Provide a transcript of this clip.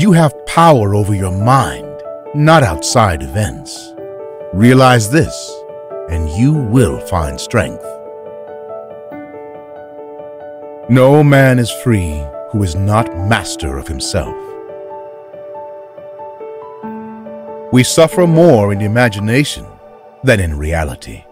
You have power over your mind, not outside events. Realize this, and you will find strength. No man is free who is not master of himself. We suffer more in imagination than in reality.